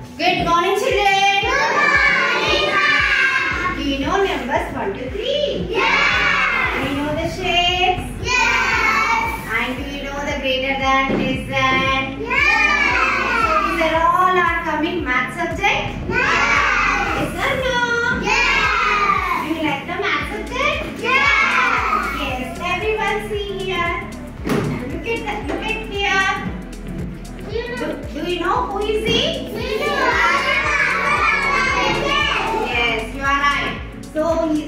Good morning, children. Good morning. Do you know numbers 1 to 3? Do you know the shapes? Yes. And do you know the greater than, less than? Yes. So these are all are coming math subject? Know who is he? Yes, you are right. So he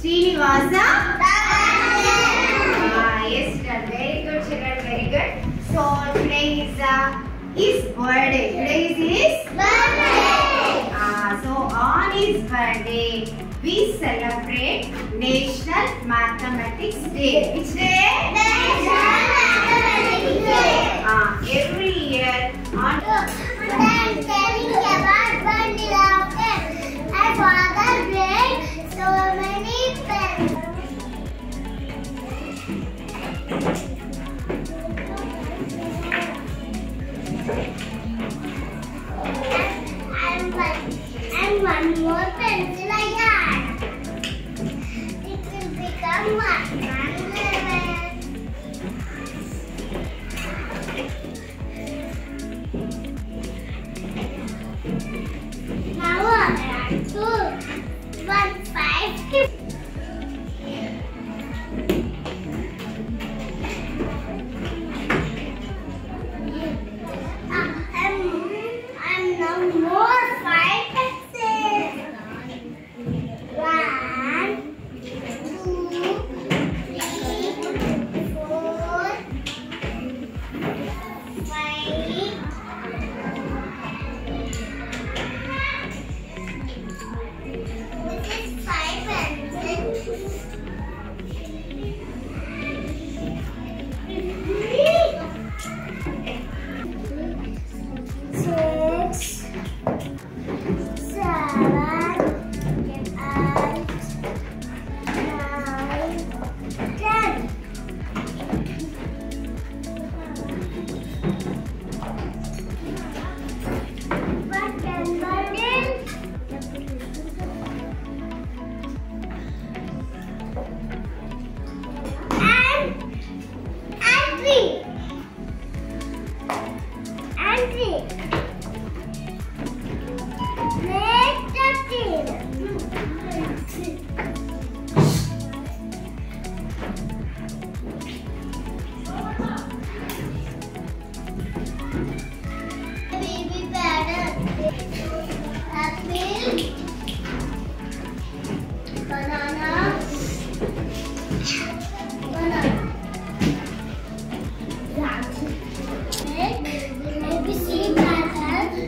Srinivasa. Ah, uh, his birthday. Today is his. Ah, so on his birthday, we celebrate National Mathematics Day. Which day? Ah, konten selayar. Bikin bergambar. Mawar.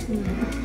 Uhum.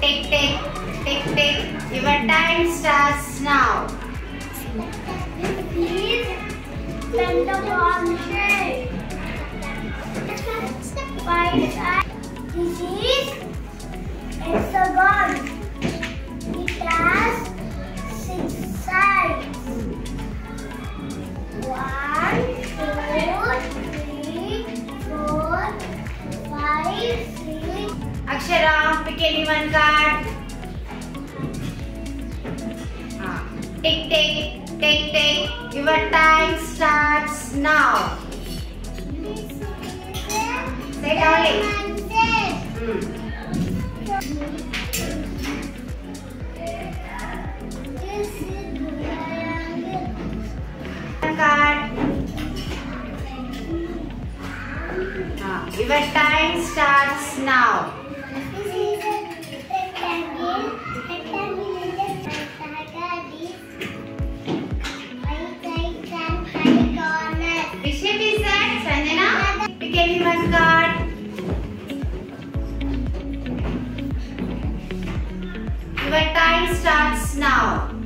Take, take, take, take. Your time starts now expendable object. By its eye, this is hexagon. It has six sides. One, two, three, four, five, six. Akshara, pick any one card. Ah, tick tick tick, tick. Your time starts now. Say darling. Hmm. Card. Ah, Your time starts Any one card. Your time starts now.